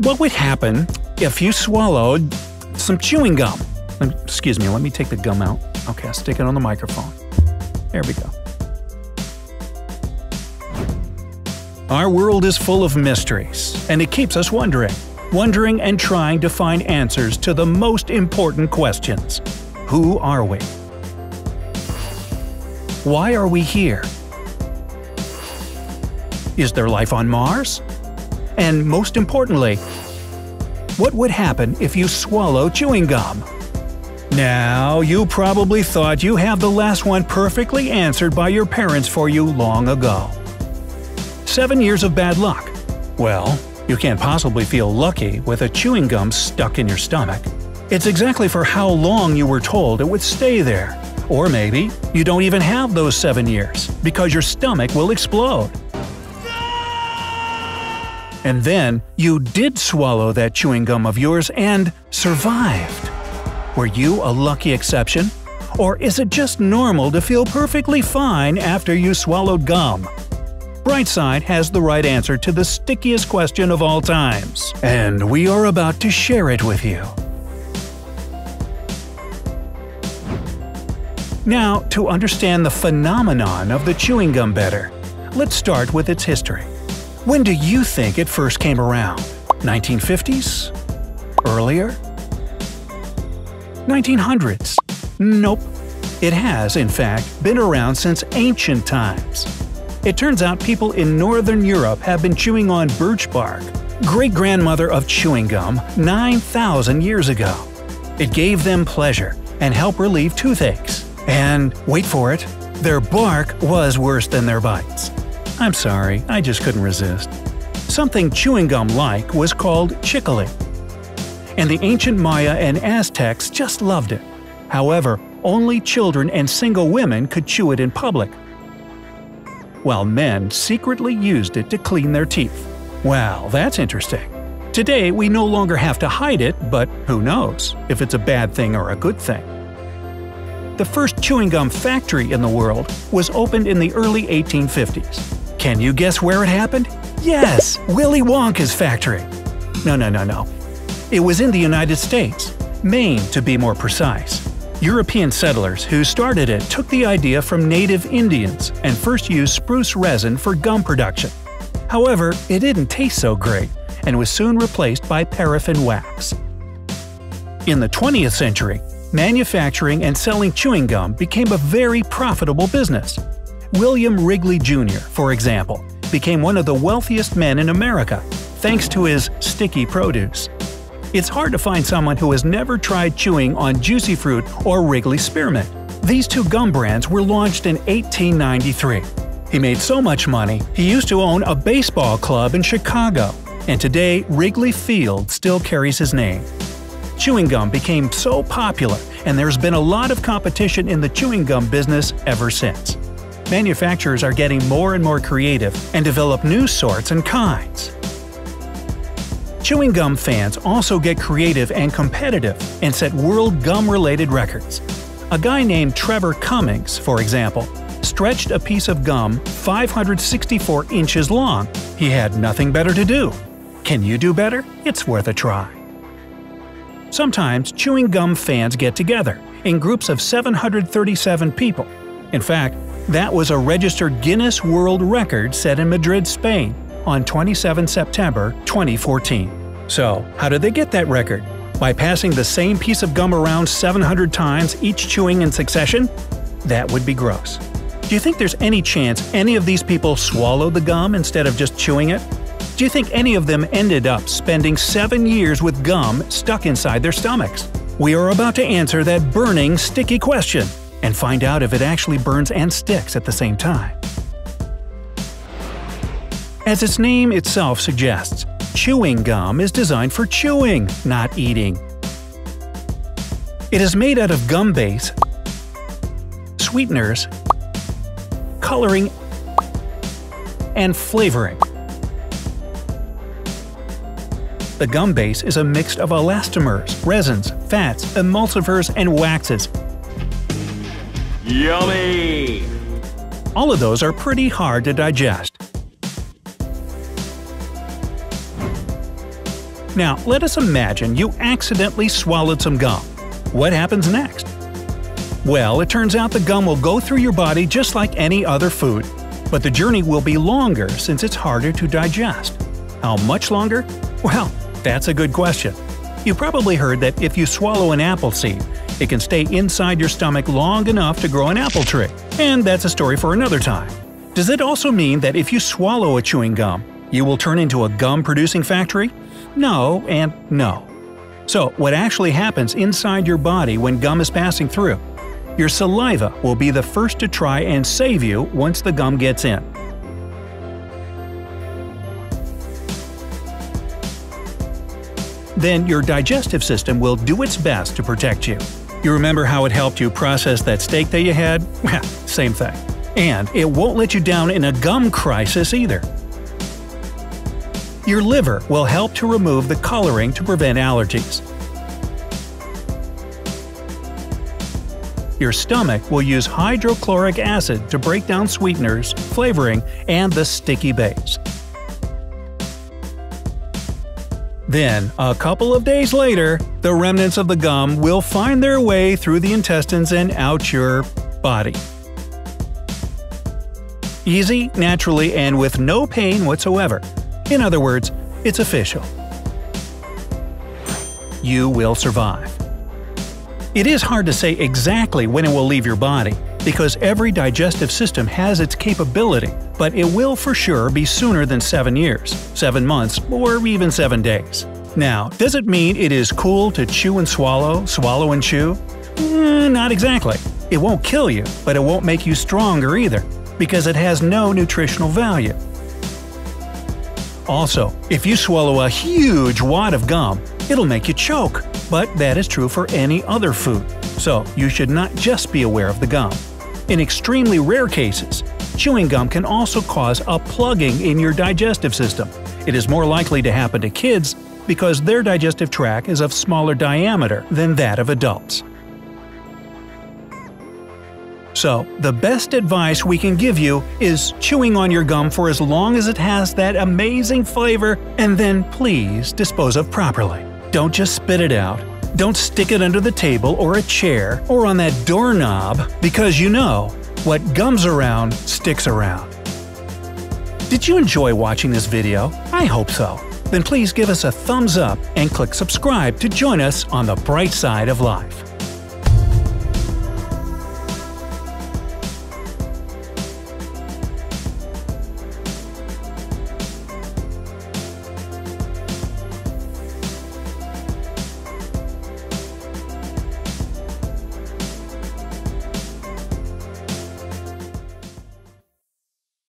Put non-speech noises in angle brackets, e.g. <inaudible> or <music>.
what would happen if you swallowed some chewing gum? Excuse me, let me take the gum out. Okay, I'll stick it on the microphone. There we go. Our world is full of mysteries, and it keeps us wondering. Wondering and trying to find answers to the most important questions. Who are we? Why are we here? Is there life on Mars? And most importantly, what would happen if you swallow chewing gum? Now, you probably thought you have the last one perfectly answered by your parents for you long ago. Seven years of bad luck. Well, you can't possibly feel lucky with a chewing gum stuck in your stomach. It's exactly for how long you were told it would stay there. Or maybe you don't even have those seven years, because your stomach will explode. And then you did swallow that chewing gum of yours and survived. Were you a lucky exception? Or is it just normal to feel perfectly fine after you swallowed gum? Brightside has the right answer to the stickiest question of all times, and we are about to share it with you. Now, to understand the phenomenon of the chewing gum better, let's start with its history. When do you think it first came around? 1950s? Earlier? 1900s? Nope. It has, in fact, been around since ancient times. It turns out people in Northern Europe have been chewing on birch bark, great grandmother of chewing gum, 9,000 years ago. It gave them pleasure and helped relieve toothaches. And wait for it, their bark was worse than their bites. I'm sorry, I just couldn't resist. Something chewing gum like was called chicle and the ancient Maya and Aztecs just loved it. However, only children and single women could chew it in public, while men secretly used it to clean their teeth. Well, that's interesting. Today, we no longer have to hide it, but who knows if it's a bad thing or a good thing. The first chewing gum factory in the world was opened in the early 1850s. Can you guess where it happened? Yes, Willy Wonka's factory. No, no, no, no. It was in the United States, Maine to be more precise. European settlers who started it took the idea from native Indians and first used spruce resin for gum production. However, it didn't taste so great and was soon replaced by paraffin wax. In the 20th century, manufacturing and selling chewing gum became a very profitable business. William Wrigley Jr., for example, became one of the wealthiest men in America thanks to his sticky produce. It's hard to find someone who has never tried chewing on Juicy Fruit or Wrigley Spearmint. These two gum brands were launched in 1893. He made so much money, he used to own a baseball club in Chicago, and today Wrigley Field still carries his name. Chewing gum became so popular, and there's been a lot of competition in the chewing gum business ever since. Manufacturers are getting more and more creative and develop new sorts and kinds. Chewing gum fans also get creative and competitive and set world gum-related records. A guy named Trevor Cummings, for example, stretched a piece of gum 564 inches long. He had nothing better to do. Can you do better? It's worth a try. Sometimes chewing gum fans get together, in groups of 737 people. In fact, that was a registered Guinness World Record set in Madrid, Spain, on 27 September 2014. So, how did they get that record? By passing the same piece of gum around 700 times, each chewing in succession? That would be gross. Do you think there's any chance any of these people swallowed the gum instead of just chewing it? Do you think any of them ended up spending seven years with gum stuck inside their stomachs? We are about to answer that burning, sticky question and find out if it actually burns and sticks at the same time. As its name itself suggests, chewing gum is designed for chewing, not eating. It is made out of gum base, sweeteners, coloring, and flavoring. The gum base is a mix of elastomers, resins, fats, emulsifiers, and waxes. Yummy! All of those are pretty hard to digest. Now, let us imagine you accidentally swallowed some gum. What happens next? Well, it turns out the gum will go through your body just like any other food, but the journey will be longer since it's harder to digest. How much longer? Well, that's a good question. You probably heard that if you swallow an apple seed, it can stay inside your stomach long enough to grow an apple tree. And that's a story for another time. Does it also mean that if you swallow a chewing gum, you will turn into a gum producing factory? No, and no. So, what actually happens inside your body when gum is passing through? Your saliva will be the first to try and save you once the gum gets in. Then your digestive system will do its best to protect you. You remember how it helped you process that steak that you had? <laughs> Same thing. And it won't let you down in a gum crisis either. Your liver will help to remove the coloring to prevent allergies. Your stomach will use hydrochloric acid to break down sweeteners, flavoring, and the sticky base. Then, a couple of days later, the remnants of the gum will find their way through the intestines and out your body. Easy, naturally, and with no pain whatsoever. In other words, it's official. You will survive. It is hard to say exactly when it will leave your body, because every digestive system has its capability, but it will for sure be sooner than 7 years, 7 months, or even 7 days. Now, does it mean it is cool to chew and swallow, swallow and chew? Mm, not exactly. It won't kill you, but it won't make you stronger either, because it has no nutritional value. Also, if you swallow a huge wad of gum, it'll make you choke, but that is true for any other food, so you should not just be aware of the gum. In extremely rare cases, chewing gum can also cause a plugging in your digestive system. It is more likely to happen to kids because their digestive tract is of smaller diameter than that of adults. So, the best advice we can give you is chewing on your gum for as long as it has that amazing flavor, and then please dispose of properly. Don't just spit it out. Don't stick it under the table or a chair or on that doorknob because you know, what gums around sticks around. Did you enjoy watching this video? I hope so. Then please give us a thumbs up and click subscribe to join us on the bright side of life.